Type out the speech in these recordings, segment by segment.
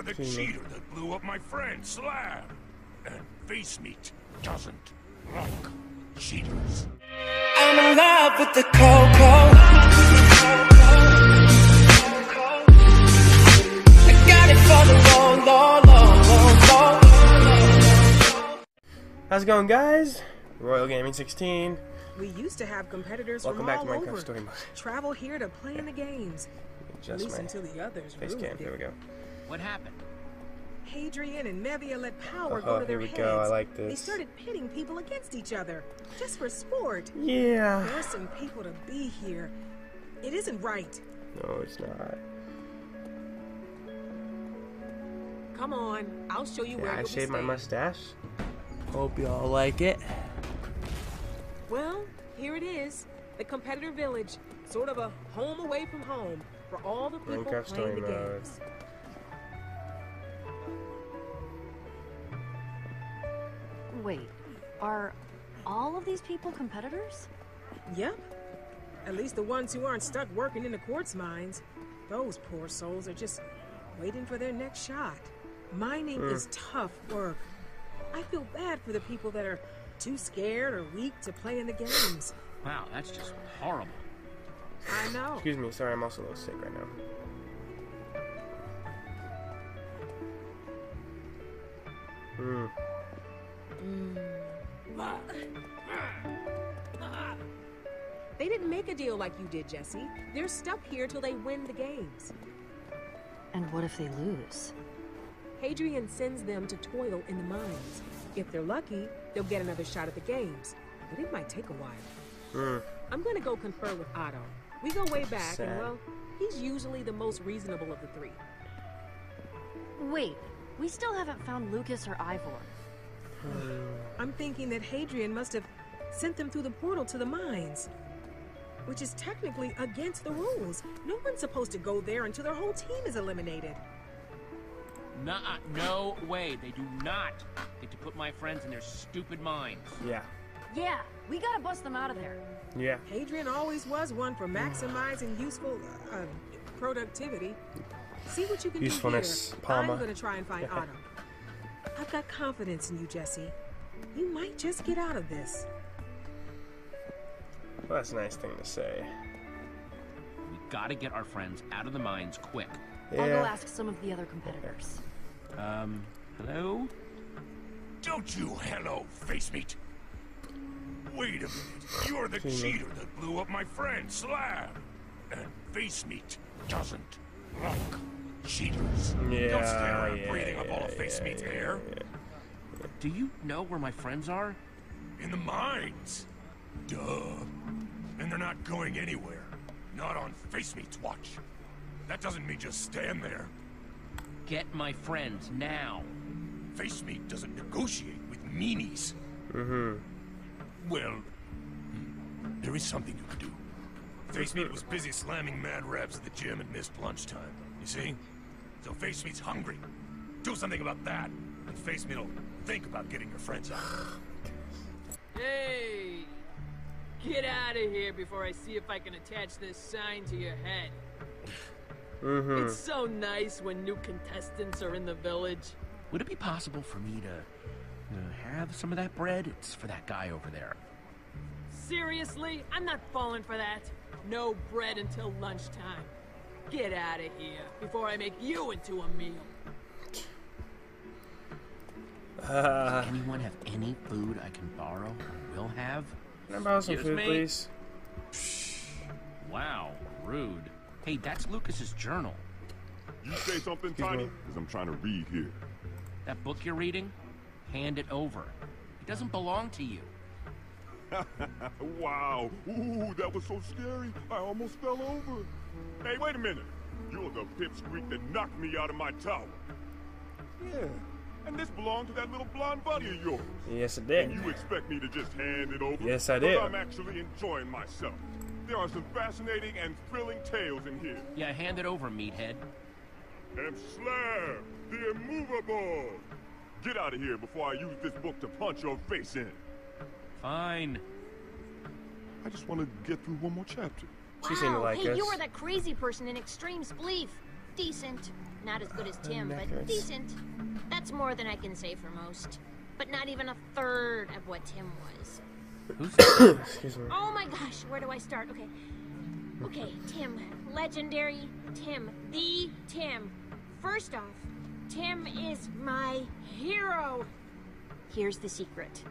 You're the cheater that blew up my friend Slab. And Face Meat doesn't like cheaters. I'm in love with the cocoa. I got it for the long, long, long, long, long. How's it going, guys? Royal Gaming 16. We used to have competitors Welcome from back all to Minecraft over Story Mode. travel here to play in the games. At Just least my until the others face ruined cam. There we go. What happened? Hadrian and Mevia let power Oh, go to here their we heads. go. I like this. They started pitting people against each other just for sport, Yeah. forcing people to be here. It isn't right. No, it's not. Come on, I'll show you where Yeah, I you'll shaved be my staying. mustache. Hope y'all like it. Well, here it is. The competitor village. Sort of a home away from home for all the people Minecraft playing story the mode. Wait, are all of these people competitors? Yep. At least the ones who aren't stuck working in the quartz mines. Those poor souls are just waiting for their next shot. Mining is tough work. I feel bad for the people that are too scared or weak to play in the games. Wow, that's just horrible. I know. Excuse me. Sorry, I'm also a little sick right now. Hmm. They didn't make a deal like you did, Jesse. They're stuck here till they win the games. And what if they lose? Hadrian sends them to toil in the mines. If they're lucky, they'll get another shot at the games, but it might take a while. Hmm. I'm gonna go confer with Otto. We go way back, Sad. and well, he's usually the most reasonable of the three. Wait, we still haven't found Lucas or Ivor. I'm thinking that Hadrian must have sent them through the portal to the mines, which is technically against the rules. No one's supposed to go there until their whole team is eliminated. Nuh-uh, no way. They do not get to put my friends in their stupid minds. Yeah. Yeah, we gotta bust them out of there. Yeah. Hadrian always was one for maximizing useful uh, productivity. See what you can Usefulness, do here. PAMA. I'm gonna try and find Otto. I've got confidence in you, Jesse. You might just get out of this. Well, that's a nice thing to say. We gotta get our friends out of the mines quick. Yeah. I'll go ask some of the other competitors. Um, hello? Don't you hello, Face Meat. Wait a minute. You're the cheater that blew up my friend Slab. And Face Meat doesn't like cheaters. Yeah, Don't stare around yeah, breathing up all of yeah, Face yeah, Meat's yeah, hair. Do you know where my friends are? In the mines. Duh. And they're not going anywhere. Not on Face Meat's watch. That doesn't mean just stand there. Get my friends now. Face Meat doesn't negotiate with meanies. Mm-hmm. Well, there is something you could do. Face Meat was busy slamming mad reps at the gym and missed lunchtime. You see? So Face Meat's hungry. Do something about that, and Face Meat'll think about getting your friends out. Hey! Get out of here before I see if I can attach this sign to your head. Mm-hmm. It's so nice when new contestants are in the village. Would it be possible for me to uh, have some of that bread? It's for that guy over there. Seriously? I'm not falling for that. No bread until lunchtime. Get out of here before I make you into a meal. Uh, Anyone have any food I can borrow or will have? can I borrow some food, me? please? Wow, rude. Hey, that's Lucas's journal. You say something, Excuse Tiny? me. Because I'm trying to read here. That book you're reading? Hand it over. It doesn't belong to you. wow. Ooh, that was so scary. I almost fell over. Hey, wait a minute. You're the pipsqueak that knocked me out of my tower. Yeah. And this belonged to that little blonde buddy of yours. Yes, it did. And you expect me to just hand it over? Yes, I did. I'm actually enjoying myself. There are some fascinating and thrilling tales in here. Yeah, hand it over, meathead. And Slab, the immovable. Get out of here before I use this book to punch your face in. Fine. I just want to get through one more chapter. She seemed to Wow, like hey, us. you were that crazy person in Extreme Spleef. Decent. not as good as ah, Tim, but decent. That's more than I can say for most. But not even a third of what Tim was. Who's Excuse me. Oh my gosh, where do I start? Okay. Okay, Tim. Legendary Tim. The Tim. First off, Tim is my hero. Here's the secret.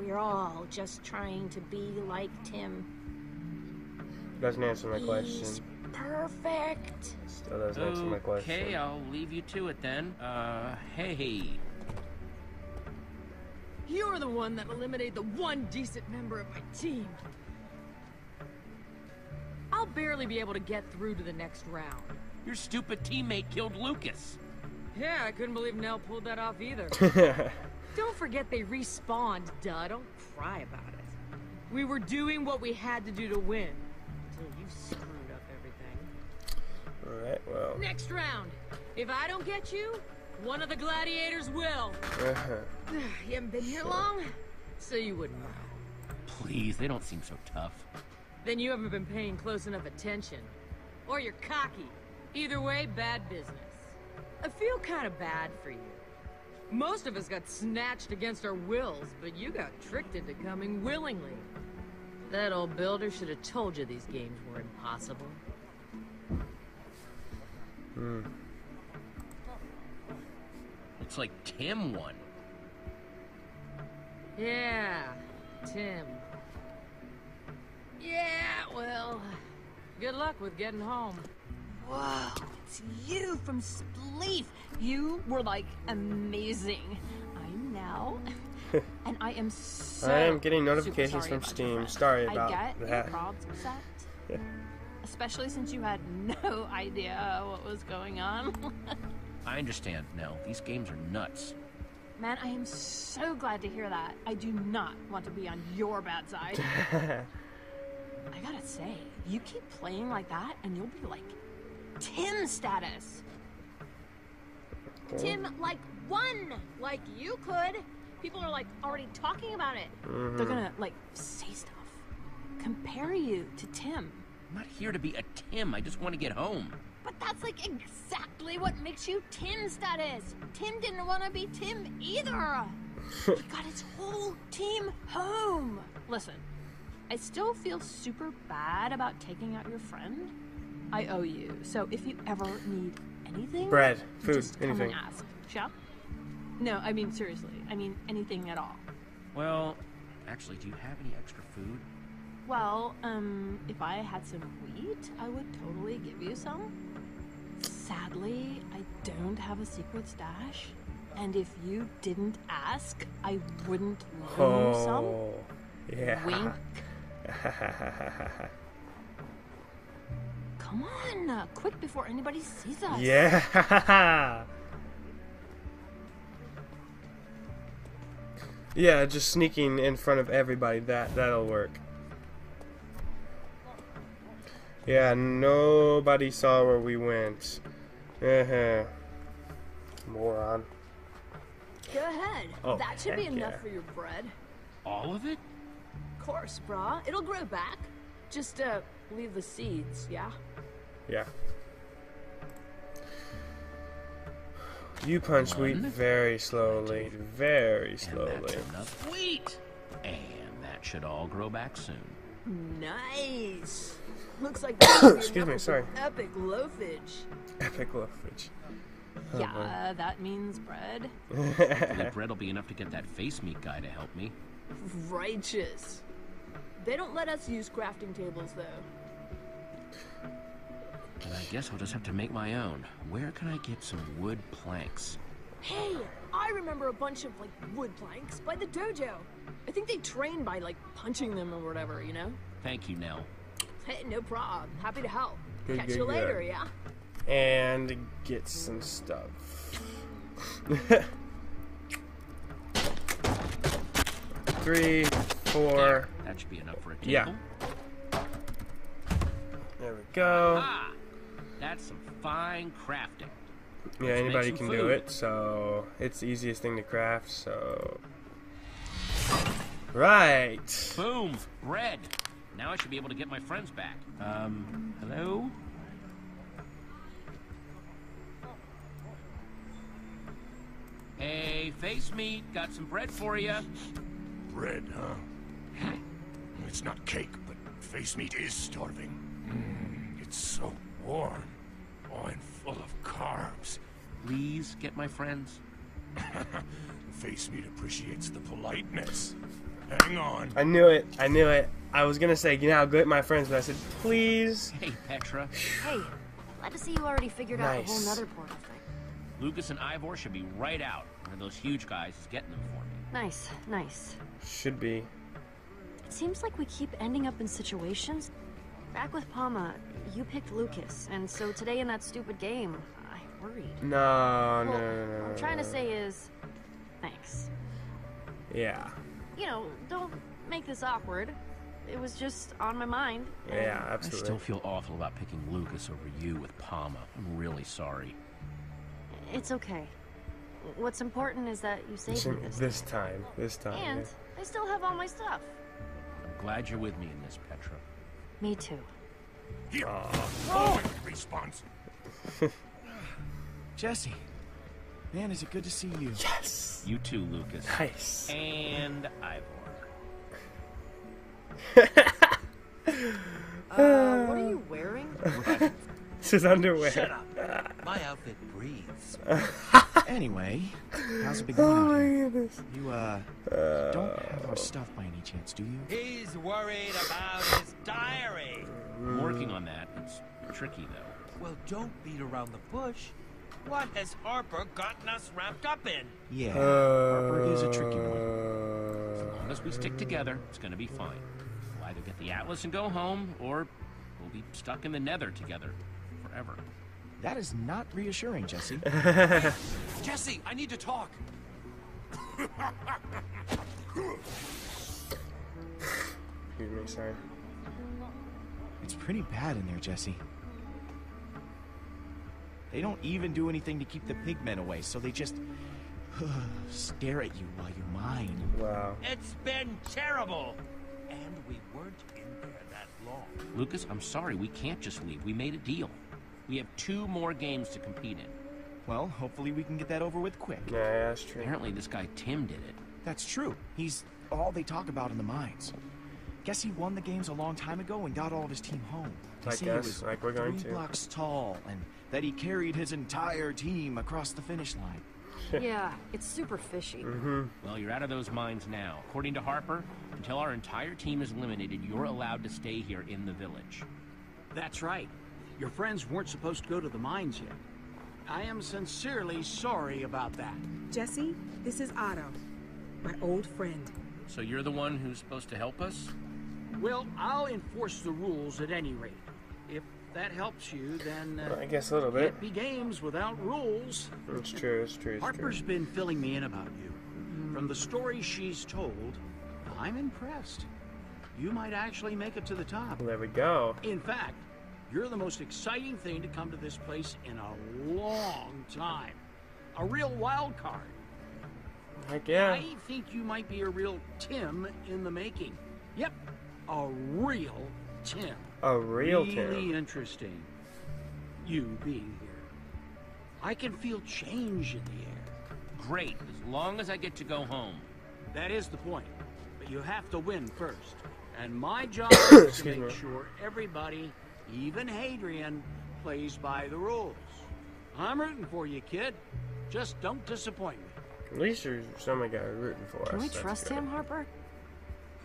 We're all just trying to be like Tim. Doesn't answer my He's question. perfect. Still doesn't answer my question. Okay, I'll leave you to it then. Uh, hey. You're the one that eliminated the one decent member of my team. I'll barely be able to get through to the next round. Your stupid teammate killed Lucas. Yeah, I couldn't believe Nell pulled that off either. Don't forget they respawned, duh. Don't cry about it. We were doing what we had to do to win. Until you screwed up everything. Alright, well. Next round. If I don't get you, one of the gladiators will. Uh-huh. you haven't been here long, so you wouldn't know. Please, they don't seem so tough. Then you haven't been paying close enough attention. Or you're cocky. Either way, bad business. I feel kind of bad for you. Most of us got snatched against our wills, but you got tricked into coming willingly. That old builder should have told you these games were impossible. Hmm. Looks like Tim won. Yeah, Tim. Yeah, well, good luck with getting home. Whoa, it's you from Spleef. You were like amazing. I'm now. and I am so. I am getting notifications from Steam. friend. Sorry I about get that. your prob's upset. Especially since you had no idea what was going on. I understand, Nell. These games are nuts. Man, I am so glad to hear that. I do not want to be on your bad side. I gotta say, you keep playing like that, and you'll be like Tim status. Tim, like, one, Like you could. People are, like, already talking about it. They're mm-hmm. gonna like say stuff, compare you to Tim. I'm not here to be a Tim. I just want to get home. But that's, like, exactly what makes you Tim status. Tim didn't want to be Tim either. He got his whole team home. Listen, I still feel super bad about taking out your friend. I owe you, so if you ever need anything, Bread, food, just come anything. and ask. Shall? No, I mean seriously. I mean anything at all. Well, actually, do you have any extra food? Well, um, if I had some wheat, I would totally give you some. Sadly, I don't have a secret stash. And if you didn't ask, I wouldn't loan you some. Oh, yeah. Wink. Come on, uh, quick before anybody sees us. yeah. yeah, just sneaking in front of everybody. That that'll work. Yeah, nobody saw where we went. Uh-huh. Moron. Go ahead. Oh, that should be enough yeah. for your bread. All of it? Of course, brah. It'll grow back. Just uh, leave the seeds, yeah? Yeah. You punch wheat very slowly, very And slowly. that's enough wheat. And that should all grow back soon. Nice. Looks like that should Excuse me, sorry. Epic loafage. Epic loafage. Yeah, uh-huh. that means bread. That bread will be enough to get that face meat guy to help me. Righteous. They don't let us use crafting tables, though. And I guess I'll just have to make my own. Where can I get some wood planks? Hey, I remember a bunch of like wood planks by the dojo. I think they train by like punching them or whatever, you know? Thank you, Nell. Hey, no problem. Happy to help. Good, Catch good, you later, good. yeah? and get some stuff. Three, four. That should be enough for a table. Yeah. There we go. Ah, that's some fine crafting. Yeah, anybody can food. do it, so it's the easiest thing to craft, so... Right! Boom! Bread. Now I should be able to get my friends back. Um, hello? Hey, face meat, got some bread for you. Bread, huh? It's not cake, but face meat is starving. Mm, it's so warm. Oh, and full of carbs. Please get my friends. face meat appreciates the politeness. Hang on. I knew it. I knew it. I was gonna say, you know, good my friends, but I said, please. Hey, Petra. Hey, glad to see you already figured out the whole Nice. nether portal thing. Lucas and Ivor should be right out. One of those huge guys is getting them for me. Nice, nice. Should be. It seems like we keep ending up in situations. Back with PAMA, you picked Lucas, and so today in that stupid game, I worried. No, no, Well, no, no. What I'm trying to say is, thanks. Yeah. You know, don't make this awkward. It was just on my mind. and- Yeah, I still feel awful about picking Lucas over you with PAMA. I'm really sorry. It's okay. What's important is that you saved me this, This time. This time. and I still have all my stuff. I'm glad you're with me in this, Petra. Me too. Here. Oh, response. Jesse, man, is it good to see you? Yes. You too, Lucas. Nice. And Ivor. Uh, what are you wearing? This is underwear. Shut up. My outfit breathes. Anyway, how's it been Oh going out my here? goodness. You, uh, don't have our stuff by any chance, do you? He's worried about his diary. I'm working on that. It's tricky, though. Well, don't beat around the bush. What has Harper gotten us wrapped up in? Yeah, Uh, Harper is a tricky one. As long as we stick together, it's gonna be fine. We'll either get the Atlas and go home, or we'll be stuck in the Nether together forever. That is not reassuring, Jesse. Jesse, I need to talk. Excuse me, sorry. It's pretty bad in there, Jesse. They don't even do anything to keep the pigmen away, so they just stare at you while you mine. Wow. It's been terrible. And we weren't in there that long. Lucas, I'm sorry, we can't just leave. We made a deal. We have two more games to compete in. Well, hopefully we can get that over with quick. Yeah, yeah, that's true. Apparently, this guy Tim did it. That's true. He's all they talk about in the mines. Guess he won the games a long time ago and got all of his team home. They I say guess, he was like we're going three to. blocks tall and that he carried his entire team across the finish line. yeah, it's super fishy. Mm-hmm. Well, you're out of those mines now. According to Harper, until our entire team is eliminated, you're allowed to stay here in the village. That's right. Your friends weren't supposed to go to the mines yet. I am sincerely sorry about that. Jesse, this is Otto, my old friend. So you're the one who's supposed to help us? Well, I'll enforce the rules at any rate. If that helps you, then uh, I guess a little bit. can't be games without rules. It's true, it's true, it's Harper's true. been filling me in about you. From the stories she's told, I'm impressed. You might actually make it to the top. There we go. In fact, you're the most exciting thing to come to this place in a long time. A real wild card. Heck yeah. I think you might be a real Tim in the making. Yep, a real Tim. A real really Tim. interesting. You being here. I can feel change in the air. Great, as long as I get to go home. That is the point. But you have to win first. And my job is to make me. sure everybody, even Hadrian, plays by the rules. I'm rooting for you, kid. Just don't disappoint me. At least there's somebody guy rooting for Can us. we That's trust good. him, Harper?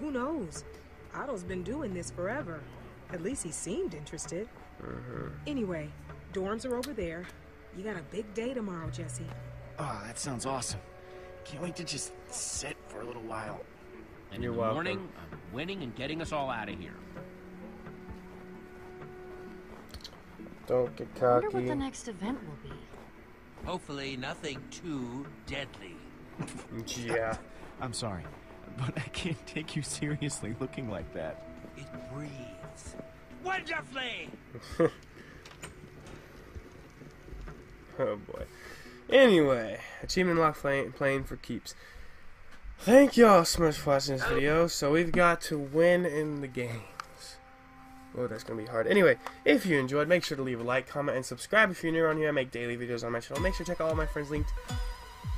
Who knows? Otto's been doing this forever. At least he seemed interested. Mm -hmm. Anyway, dorms are over there. You got a big day tomorrow, Jesse. Oh, that sounds awesome. Can't wait to just sit for a little while. And You're in the welcome. morning, I'm winning and getting us all out of here. Don't get I wonder what the next event will be. Hopefully, nothing too deadly. Yeah. I'm sorry, but I can't take you seriously looking like that. It breathes. Wonderfully! Oh boy. Anyway, achievement lock playing, playing for keeps. Thank y'all so much for watching this video. So we've got to win in the games. Oh, that's gonna be hard. Anyway, if you enjoyed, make sure to leave a like, comment, and subscribe if you're new around here. I make daily videos on my channel. Make sure to check out all my friends linked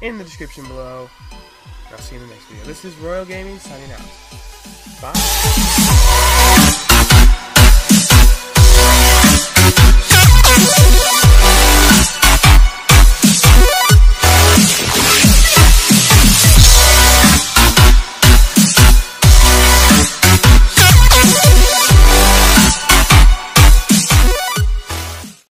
in the description below. I'll see you in the next video. This is Royal Gaming signing out. Bye.